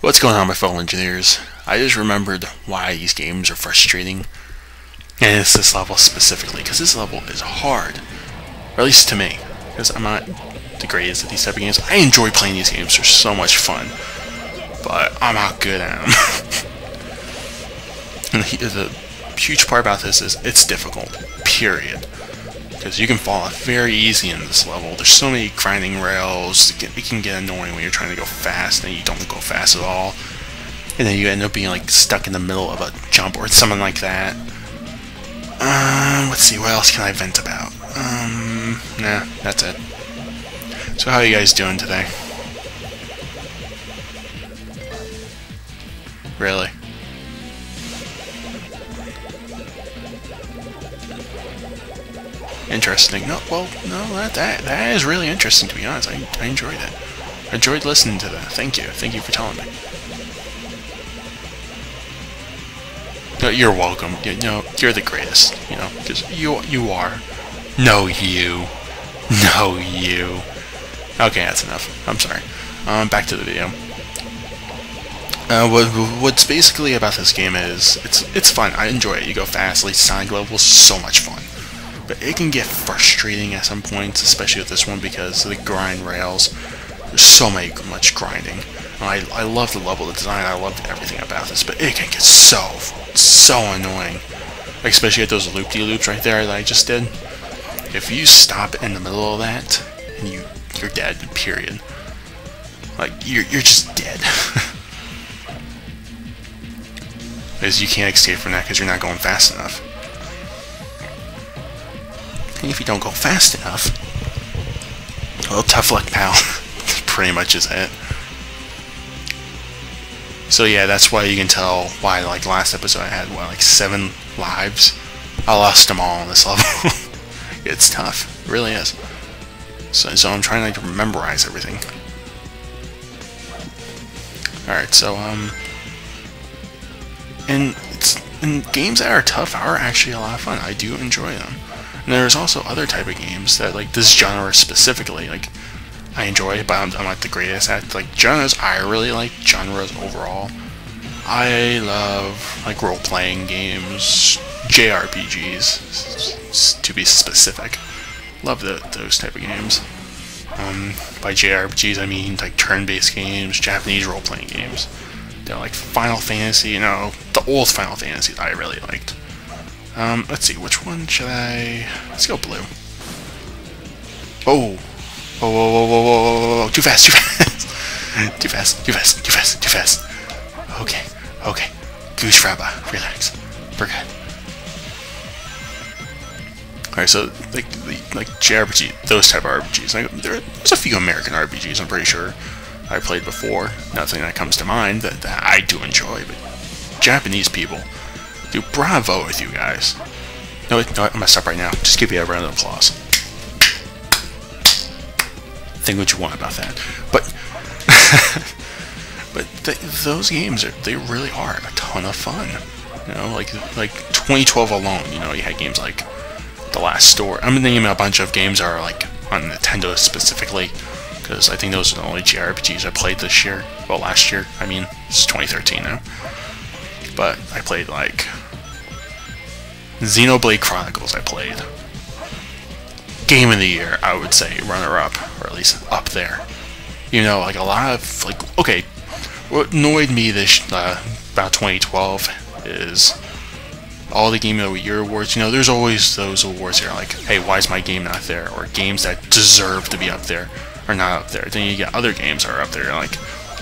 What's going on, my fellow engineers? I just remembered why these games are frustrating. And it's this level specifically, because this level is hard. Or at least to me. Because I'm not the greatest at these type of games. I enjoy playing these games, they're so much fun. But I'm not good at them. and the, the huge part about this is it's difficult. Period because you can fall off very easy in this level. There's so many grinding rails, it can get annoying when you're trying to go fast and you don't go fast at all. And then you end up being like stuck in the middle of a jump or something like that. Um, let's see, what else can I vent about? Um, nah, that's it. So how are you guys doing today? Really? Interesting. No, well, no, that, that that is really interesting to be honest. I, I enjoyed it. I enjoyed listening to that. Thank you. Thank you for telling me. No, you're welcome. You know, you're the greatest. You know, because you you are. No, you. No, you. Okay, that's enough. I'm sorry. Um, back to the video. Uh, what, what's basically about this game is it's it's fun. I enjoy it. You go fast. Like Sonic level, so much fun but it can get frustrating at some points, especially with this one because the grind rails. There's so much grinding. I, I love the level the design, I love everything about this, but it can get so, so annoying. Especially at those loop-de-loops right there that I just did. If you stop in the middle of that, and you, you're dead, period. Like, you're, you're just dead. because you can't escape from that because you're not going fast enough. And if you don't go fast enough, well, tough luck, pal. pretty much is it. So yeah, that's why you can tell why, like, last episode I had, what, like, seven lives? I lost them all on this level. it's tough. It really is. So, so I'm trying to memorize everything. Alright, so, um... And, it's, and games that are tough are actually a lot of fun. I do enjoy them. And there's also other type of games that, like, this genre specifically, like, I enjoy, but I'm, I'm not the greatest at. Like, genres I really like, genres overall. I love, like, role-playing games, JRPGs, to be specific. Love the, those type of games. Um, by JRPGs, I mean, like, turn-based games, Japanese role-playing games. They're like Final Fantasy, you know, the old Final Fantasy that I really liked. Um, let's see, which one should I... Let's go blue. Oh! Whoa, whoa, whoa, whoa, whoa, whoa, whoa, too fast, too fast! too fast, too fast, too fast, too fast. Okay, okay. Goose Fraba, relax. We're good. Alright, so, like, like JRPG, those type of RPGs. Like, there's a few American RPGs, I'm pretty sure, I played before. Nothing that comes to mind that, that I do enjoy, but Japanese people Dude, bravo with you guys. No, no, I'm gonna stop right now. Just give you a round of applause. Think what you want about that, but but th those games are they really are a ton of fun. You know, like like 2012 alone. You know, you had games like The Last Story. I'm naming a bunch of games that are like on Nintendo specifically because I think those are the only JRPGs I played this year. Well, last year. I mean, it's 2013 now. But I played like Xenoblade Chronicles I played. Game of the year, I would say, runner-up, or at least up there. You know, like a lot of, like, okay, what annoyed me this, uh, about 2012 is all the Game of the Year awards, you know, there's always those awards here, like, hey, why is my game not there? Or games that deserve to be up there are not up there. Then you get other games that are up there, like,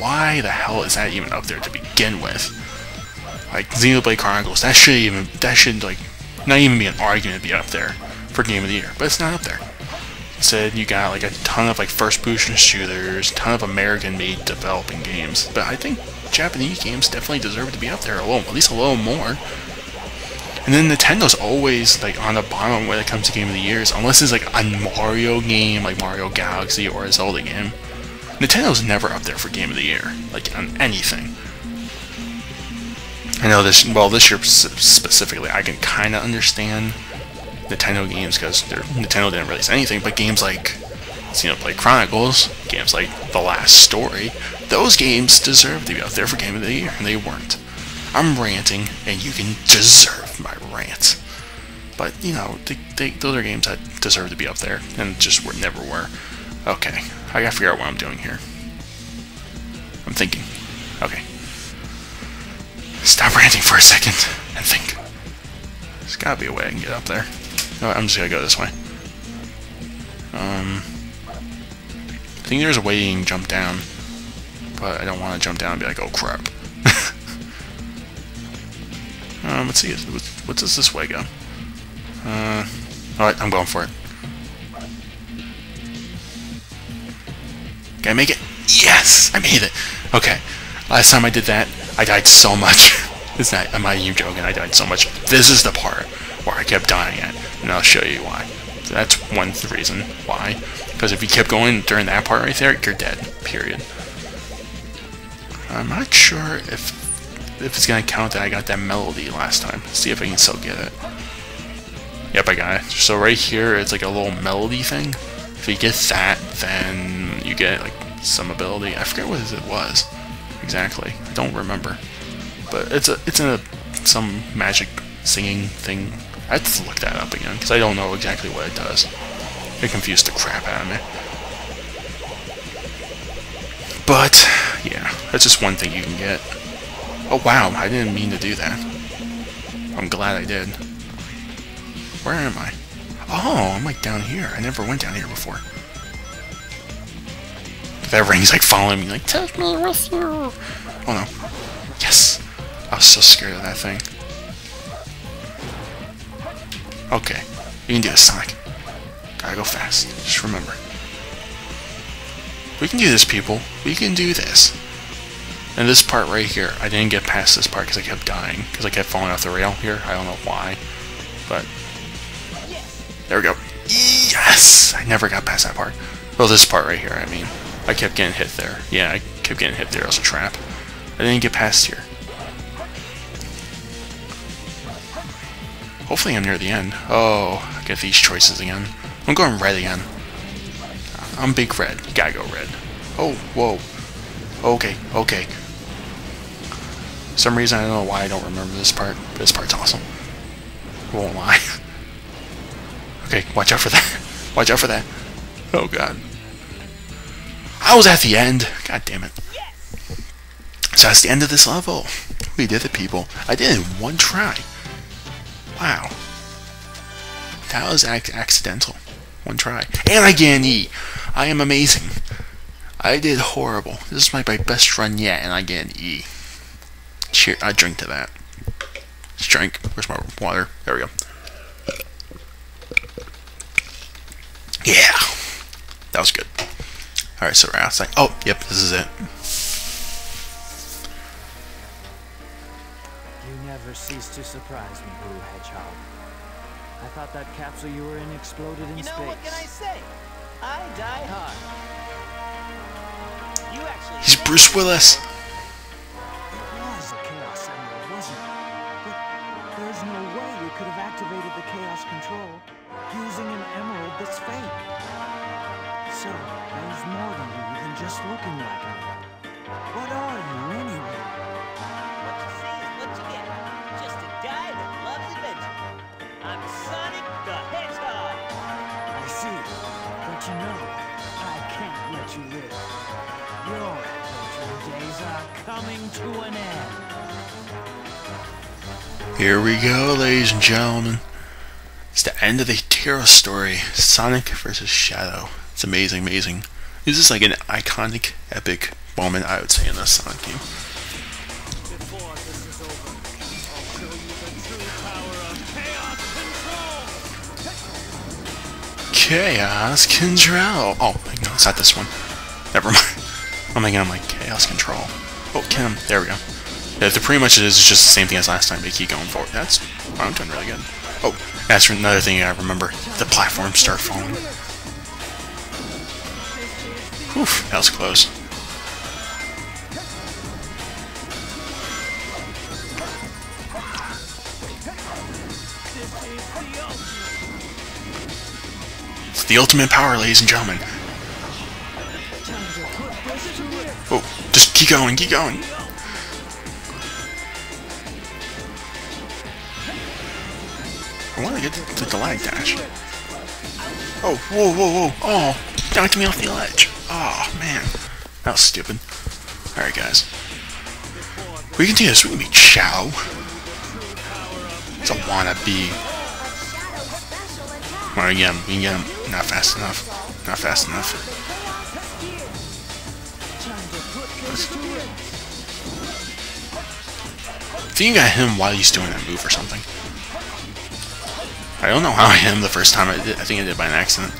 why the hell is that even up there to begin with? Like, Xenoblade Chronicles, that should even, that shouldn't like, not even be an argument to be up there for Game of the Year, but it's not up there. Instead, you got like a ton of like first-person shooters, ton of American-made developing games, but I think Japanese games definitely deserve to be up there a little, at least a little more. And then Nintendo's always like on the bottom when it comes to Game of the Years, unless it's like a Mario game, like Mario Galaxy or a Zelda game. Nintendo's never up there for Game of the Year, like on anything. I know this, well, this year specifically, I can kind of understand Nintendo games because Nintendo didn't release anything, but games like Xenoblade Chronicles, games like The Last Story, those games deserve to be out there for Game of the Year, and they weren't. I'm ranting, and you can deserve my rant. But, you know, they, they, those are games that deserve to be up there, and just were, never were. Okay, I gotta figure out what I'm doing here. I'm thinking. Okay. Stop ranting for a second, and think. There's gotta be a way I can get up there. No, I'm just gonna go this way. Um, I think there's a way you can jump down, but I don't want to jump down and be like, oh crap. um, let's see, what does this way go? Uh, alright, I'm going for it. Can I make it? Yes! I made it! Okay, last time I did that, I died so much. Is that, am I you joking? I died so much. This is the part where I kept dying at, and I'll show you why. That's one reason why. Because if you kept going during that part right there, you're dead. Period. I'm not sure if if it's gonna count that I got that melody last time. Let's see if I can still get it. Yep, I got it. So right here, it's like a little melody thing. If you get that, then you get like some ability. I forget what it was exactly. I don't remember. But it's a it's in a some magic singing thing I have to look that up again, because I don't know exactly what it does. It confused the crap out of me. But, yeah, that's just one thing you can get. Oh wow, I didn't mean to do that. I'm glad I did. Where am I? Oh, I'm like down here. I never went down here before. That ring's like following me, like, touch me, with you! Oh no. Yes! I was so scared of that thing. Okay. You can do this, Sonic. Gotta go fast. Just remember. We can do this, people. We can do this. And this part right here, I didn't get past this part because I kept dying. Because I kept falling off the rail here. I don't know why. But... There we go. Yes! I never got past that part. Well, this part right here, I mean. I kept getting hit there. Yeah, I kept getting hit there. It was a trap. I didn't get past here. Hopefully I'm near the end. Oh, I get these choices again. I'm going red again. I'm big red. You gotta go red. Oh, whoa. Okay, okay. For some reason, I don't know why I don't remember this part. This part's awesome. won't lie. okay, watch out for that. Watch out for that. Oh, God. I was at the end. God damn it. So that's the end of this level. We did it, people. I did it in one try. Wow. That was ac accidental. One try. And I get an E. I am amazing. I did horrible. This is my, my best run yet, and I get an E. Cheer. I drink to that. Let's drink. Where's my water? There we go. Yeah. That was good. Alright, so we're outside. Oh, yep, this is it. You never cease to surprise me, Blue Hedgehog. I thought that capsule you were in exploded in you space. You know, what can I say? I die hard. You actually... He's Bruce Willis. Just looking like it. What are you, anyway? What you know, I can't let you live. Your adventuring days are coming to an end. Here we go, ladies and gentlemen. It's the end of the hero story. Sonic versus Shadow. It's amazing, amazing. This is like an iconic, epic moment, I would say, in a Sonic game. Chaos Control. Oh, no, it's not this one. Never mind. I'm thinking I'm like Chaos Control. Oh, Kim. There we go. Yeah, the pretty much it is just the same thing as last time. They keep going forward. That's I'm doing really good. Oh, that's another thing I remember. The platforms start falling. Oof, that was close. the ultimate power, ladies and gentlemen. Oh, just keep going, keep going. I want to get to the light dash. Oh, whoa, whoa, whoa. Oh, knocked me off the ledge. Oh, man. That was stupid. Alright, guys. We can do this. We can beat Shadow. It's a wannabe. Alright, again, we can get him. Not fast enough. Not fast enough. I think you him while he's doing that move or something. I don't know how I hit him the first time I did. I think I did by an accident.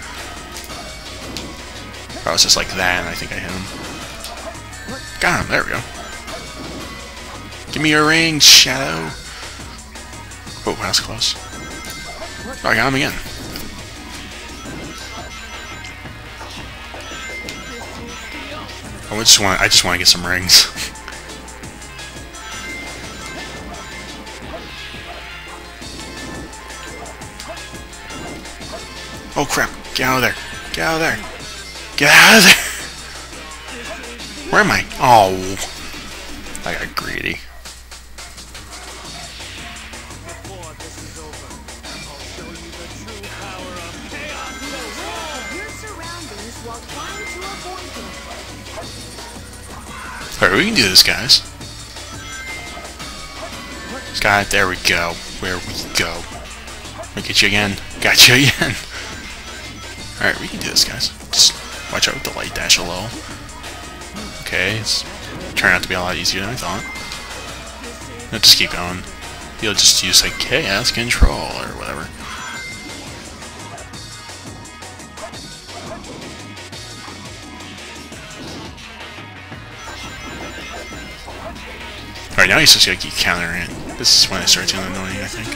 I was just like that, and I think I hit him. Got him. There we go. Give me your ring, Shadow. Oh, that was close. Oh, I got him again. Oh, I just want. I just want to get some rings. Oh crap! Get out of there! Get out of there! Get out of there! Where am I? Oh, I got greedy. Alright, we can do this, guys. Scott, there we go. Where we go. Look at you again. Got you again. Alright, we can do this, guys. Just watch out with the light dash little. Okay, it's turned out to be a lot easier than I thought. Just keep going. You'll just use like chaos control or whatever. Alright, now he's just gonna keep countering it. This is when it starts getting annoying, I think.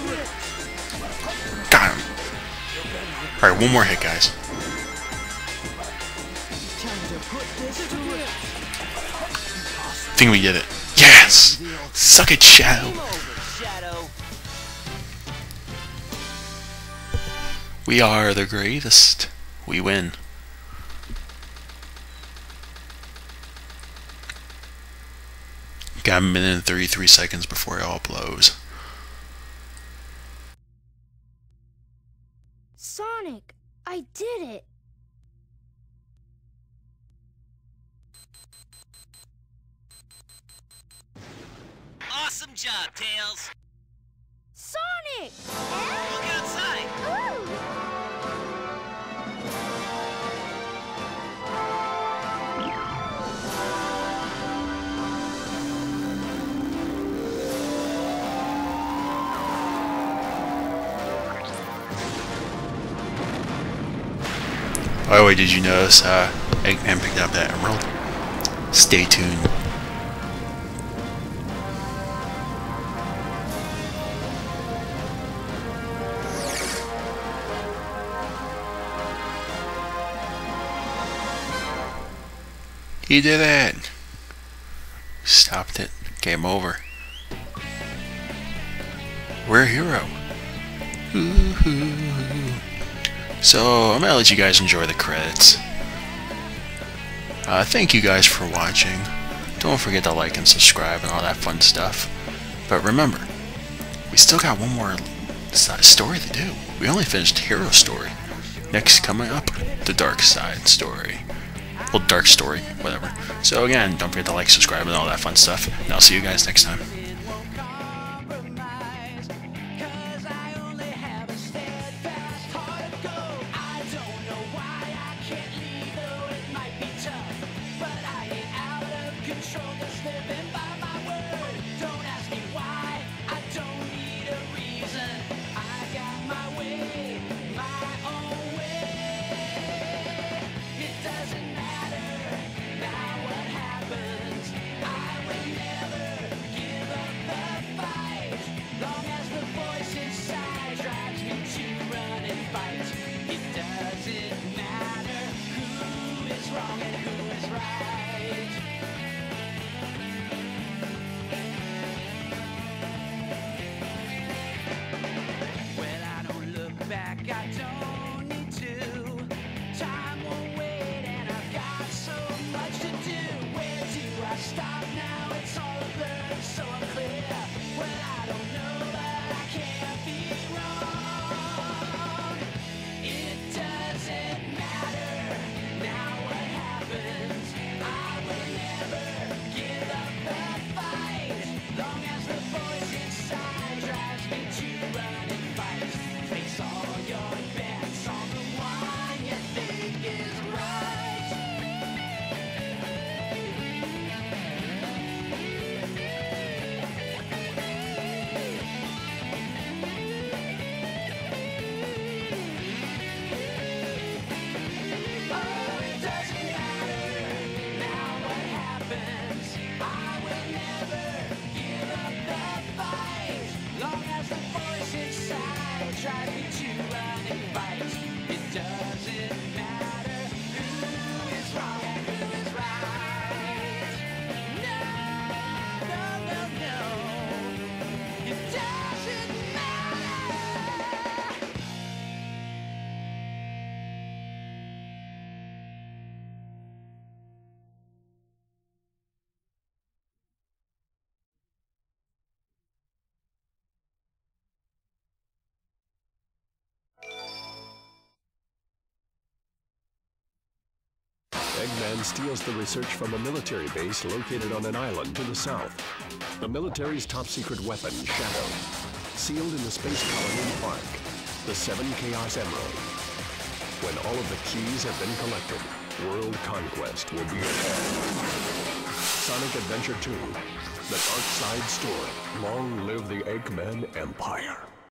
Got him! Alright, one more hit, guys. Think we did it. Yes! Suck it! Shadow. We are the greatest. We win. Got a minute and 33 seconds before it all blows. Sonic, I did it. Awesome job, Tails. Sonic! Look outside. Ooh! By the way, did you notice uh, Eggman picked up that emerald? Stay tuned. He did it! Stopped it. Game over. We're a hero. So, I'm gonna let you guys enjoy the credits. Uh, thank you guys for watching. Don't forget to like and subscribe and all that fun stuff. But remember, we still got one more story to do. We only finished Hero Story. Next coming up, the Dark Side story. Well, Dark Story, whatever. So again, don't forget to like, subscribe, and all that fun stuff. And I'll see you guys next time. Eggman steals the research from a military base located on an island to the south. The military's top secret weapon, Shadow, sealed in the space colony Ark, the Seven Chaos Emerald. When all of the keys have been collected, world conquest will be at hand. Sonic Adventure 2, The Dark Side Story. Long live the Eggman Empire.